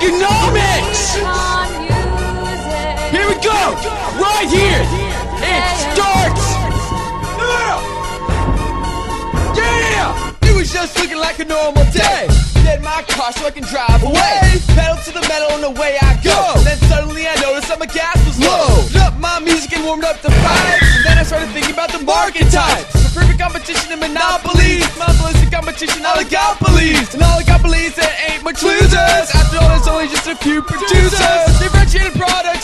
Here we go! Right here! It starts! Yeah! It was just looking like a normal day. Dead my car so I can drive away. Pedal to the metal and away I go. Then suddenly I noticed that my gas was low. Up my music and warmed up the vibes. And then I started thinking about the market types. The perfect competition and monopolies. Monopolistic competition, oligopolies. And oligopolies that much losers. After all, there's only just a few producers. Differentiated products,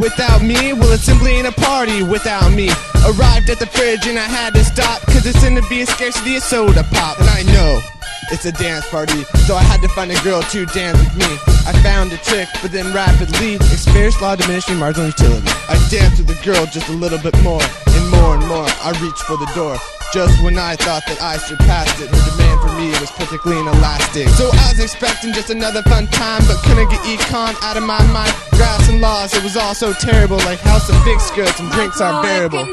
Without me? Well, it simply ain't a party without me. Arrived at the fridge and I had to stop, cause it's in to be a scarcity of soda pop. And I know it's a dance party, so I had to find a girl to dance with me. I found a trick, but then rapidly experienced law diminishing marginal utility. I danced with the girl just a little bit more, and more and more. I reached for the door. Just when I thought that I surpassed it, her demand for me was perfectly inelastic. So I was expecting just another fun time, but couldn't get econ out of my mind. Graphs and laws, it was all so terrible, like how some fixed goods and drinks are bearable.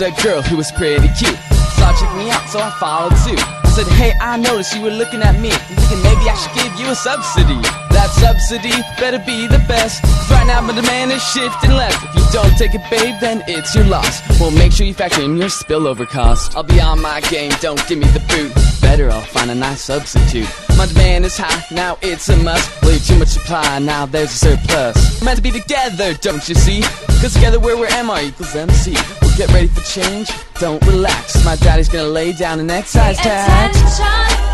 Noticed a girl who was pretty cute. Saw check me out, so I followed suit. I said, hey, I noticed you were looking at me. Thinking maybe I should give you a subsidy. That subsidy better be the best. right now my demand is shifting left. If you don't take it, babe, then it's your loss. Well, make sure you factor in your spillover cost. I'll be on my game, don't give me the boot. Better, I'll find a nice substitute. My demand is high, now it's a must. Way too much supply, now there's a surplus. We're meant to be together, don't you see? Cause together we're where MR equals MC. We'll get ready for change, don't relax. My daddy's gonna lay down an excise tax. Attention,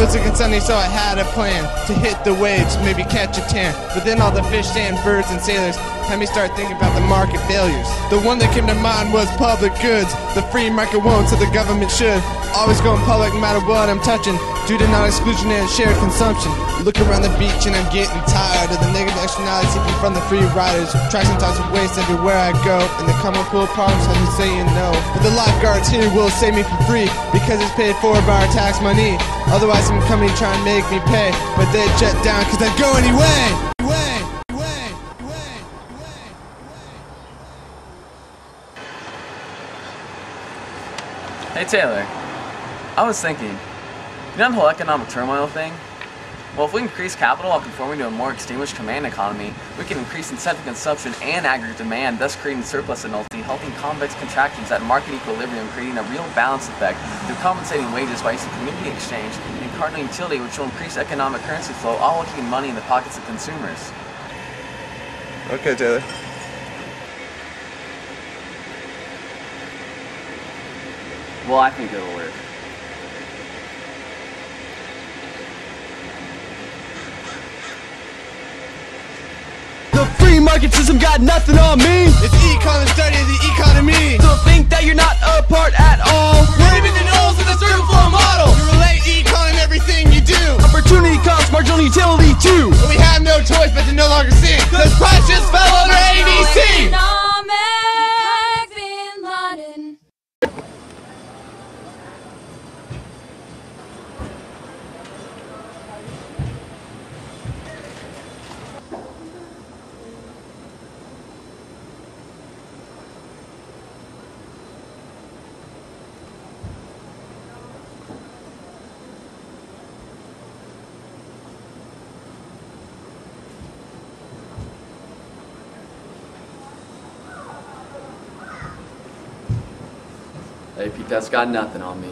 was looking sunny, so I had a plan to hit the waves, maybe catch a tan. But then all the fish and birds and sailors had me start thinking about the market failures. The one that came to mind was public goods. The free market won't, so the government should. Always going public no matter what I'm touching, due to non exclusion and shared consumption. Look around the beach and I'm getting tired of the negative externalities from the free riders. Tracks and types of waste everywhere I go, and the common pool problems have me saying no. But the lifeguards here will save me for free because it's paid for by our tax money. Otherwise, some company try and make me pay, but they jet down because I go anyway. Hey Taylor, I was thinking, you know the whole economic turmoil thing? Well, if we increase capital while conforming to a more extinguished command economy, we can increase incentive consumption and aggregate demand, thus creating surplus annullity, helping convex contractions at market equilibrium, creating a real balance effect through compensating wages by using community exchange and cardinal utility, which will increase economic currency flow, all while keeping money in the pockets of consumers. Okay, Taylor. Well, I think it'll work. The free market system got nothing on me. It's econ the study the economy. So think that you're not a part at all. Waving the nose of the circle flow model. You relate econ in everything you do. Opportunity costs marginal utility too. But we have no choice but to no longer sing. Cause price just fell under Hey, that's got nothing on me.